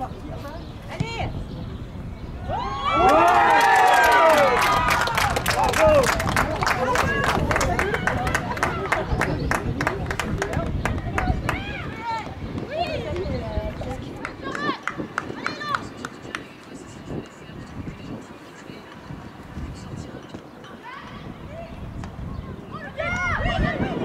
partir, là Woo!